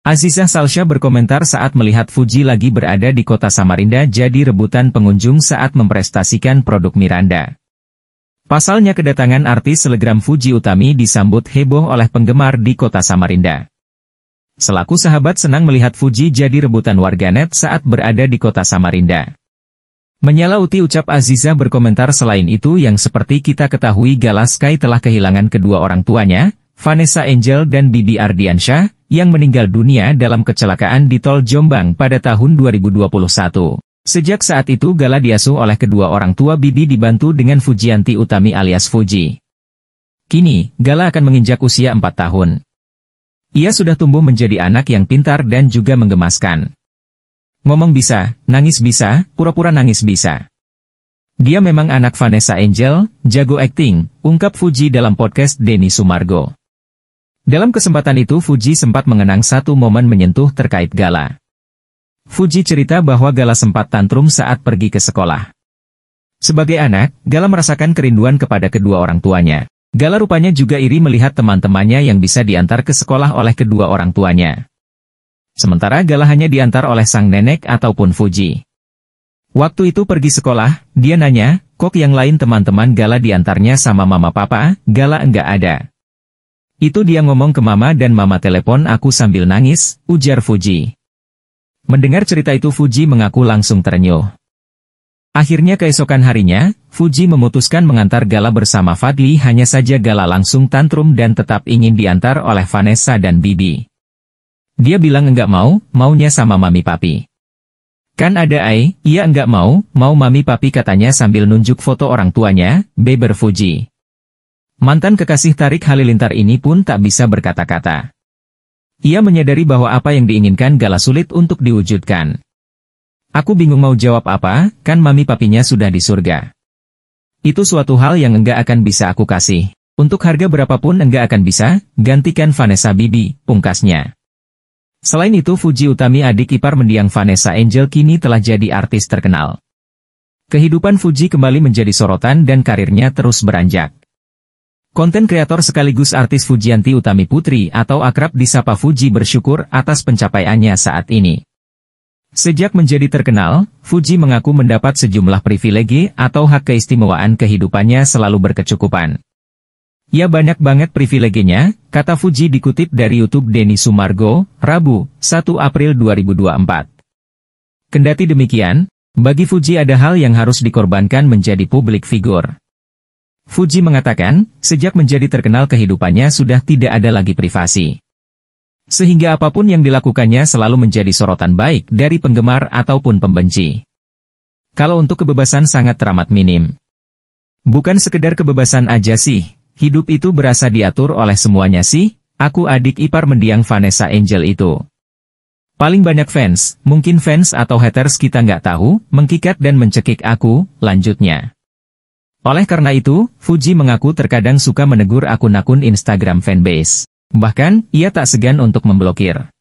Azizah Salsha berkomentar saat melihat Fuji lagi berada di kota Samarinda jadi rebutan pengunjung saat memprestasikan produk Miranda. Pasalnya kedatangan artis selegram Fuji Utami disambut heboh oleh penggemar di kota Samarinda. Selaku sahabat senang melihat Fuji jadi rebutan warganet saat berada di kota Samarinda. Menyala uti ucap Aziza berkomentar selain itu yang seperti kita ketahui Galaskai telah kehilangan kedua orang tuanya, Vanessa Angel dan Bibi Ardiansyah, yang meninggal dunia dalam kecelakaan di Tol Jombang pada tahun 2021. Sejak saat itu Gala diasuh oleh kedua orang tua Bibi dibantu dengan Fujianti Utami alias Fuji. Kini, Gala akan menginjak usia 4 tahun. Ia sudah tumbuh menjadi anak yang pintar dan juga menggemaskan. Ngomong bisa, nangis bisa, pura-pura nangis bisa. Dia memang anak Vanessa Angel, jago acting, ungkap Fuji dalam podcast Denny Sumargo. Dalam kesempatan itu Fuji sempat mengenang satu momen menyentuh terkait Gala. Fuji cerita bahwa Gala sempat tantrum saat pergi ke sekolah. Sebagai anak, Gala merasakan kerinduan kepada kedua orang tuanya. Gala rupanya juga iri melihat teman-temannya yang bisa diantar ke sekolah oleh kedua orang tuanya. Sementara Gala hanya diantar oleh sang nenek ataupun Fuji. Waktu itu pergi sekolah, dia nanya, kok yang lain teman-teman Gala diantarnya sama mama papa, Gala enggak ada. Itu dia ngomong ke mama dan mama telepon aku sambil nangis, ujar Fuji. Mendengar cerita itu Fuji mengaku langsung terenyuh. Akhirnya keesokan harinya, Fuji memutuskan mengantar Gala bersama Fadli hanya saja Gala langsung tantrum dan tetap ingin diantar oleh Vanessa dan Bibi. Dia bilang enggak mau, maunya sama mami papi. Kan ada Ai, iya enggak mau, mau mami papi katanya sambil nunjuk foto orang tuanya, Beber Fuji. Mantan kekasih Tarik Halilintar ini pun tak bisa berkata-kata. Ia menyadari bahwa apa yang diinginkan gala sulit untuk diwujudkan. Aku bingung mau jawab apa, kan mami papinya sudah di surga. Itu suatu hal yang enggak akan bisa aku kasih. Untuk harga berapapun enggak akan bisa, gantikan Vanessa Bibi, pungkasnya. Selain itu Fuji Utami adik ipar mendiang Vanessa Angel kini telah jadi artis terkenal. Kehidupan Fuji kembali menjadi sorotan dan karirnya terus beranjak. Konten kreator sekaligus artis Fujianti Utami Putri atau akrab disapa Fuji bersyukur atas pencapaiannya saat ini. Sejak menjadi terkenal, Fuji mengaku mendapat sejumlah privilegi atau hak keistimewaan kehidupannya selalu berkecukupan. Ya banyak banget privileginya, kata Fuji dikutip dari YouTube Denny Sumargo, Rabu, 1 April 2024. Kendati demikian, bagi Fuji ada hal yang harus dikorbankan menjadi publik figur. Fuji mengatakan, sejak menjadi terkenal kehidupannya sudah tidak ada lagi privasi. Sehingga apa pun yang dilakukannya selalu menjadi sorotan baik dari penggemar ataupun pembenci. Kalau untuk kebebasan sangat teramat minim. Bukan sekedar kebebasan aja sih, hidup itu berasa diatur oleh semuanya sih, aku adik ipar mendiang Vanessa Angel itu. Paling banyak fans, mungkin fans atau haters kita nggak tahu, mengkikat dan mencekik aku, lanjutnya. Oleh karena itu, Fuji mengaku terkadang suka menegur akun-akun Instagram fanbase. Bahkan, ia tak segan untuk memblokir.